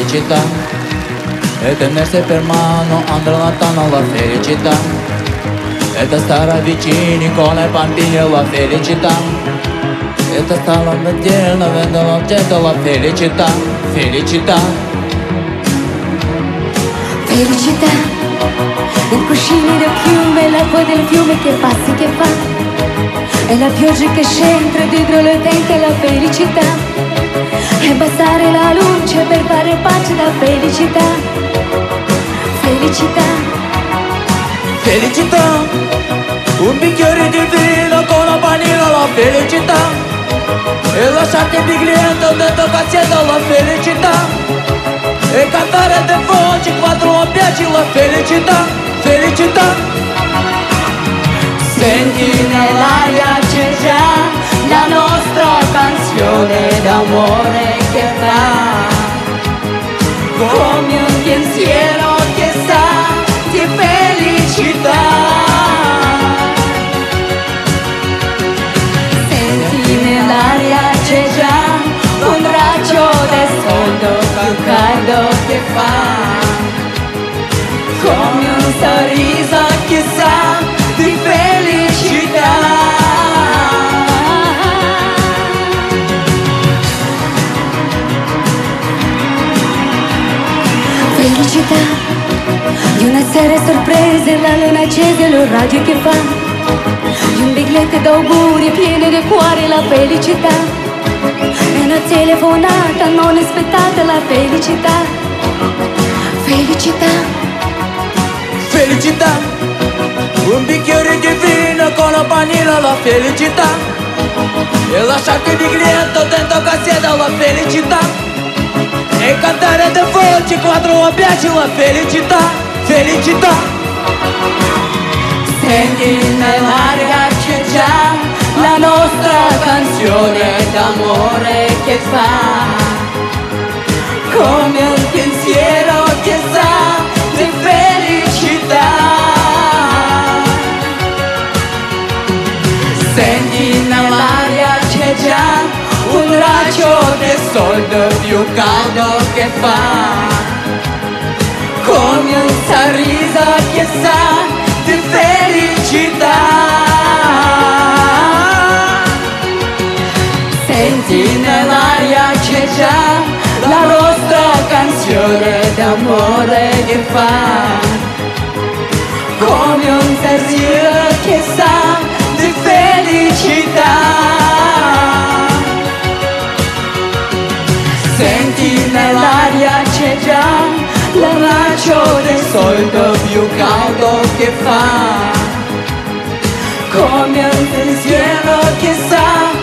felicità. E tenersi per mano andrà lontano la felicità. E stare vicini con le bambine la felicità. E stare all'interno avendo l'oggetto la felicità. Felicità. Felicità. Il cuscino del fiume, l'acqua del fiume che passi che fa. E la pioggia che scende dietro le tente la felicità. E bastare la luce fare pace da felicità, felicità. Felicità, un bicchiere di vino con la panina la felicità. E lasciarti il biglietto dentro cazzetta la felicità. E cantare de voci quattro a piace la felicità, felicità. Senti nell'aria fa. Come un sorriso che sa di felicità. felicità di una sera sorpresa la luna accesa e radio che fa. Di un biglietto d'auguri pieno di cuore la felicità. E una telefonata non aspettata la felicità la felicità e lasciarti il biglietto dentro cassetta la felicità e cantare da voce quattro a piace la felicità, felicità Senti nell'aria c'è già la nostra canzone d'amore che fa. Come un pensiero un raggio del soldo più caldo che fa. Come un sorriso che sa di felicità. Senti nell'aria c'è già la nostra canzone d'amore che fa. Come un sorriso senti nell'aria c'è già l'abbraccio del solito più caldo che fa. Come un pensiero che sa